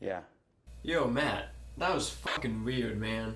Yeah. Yo, Matt, that was fucking weird, man.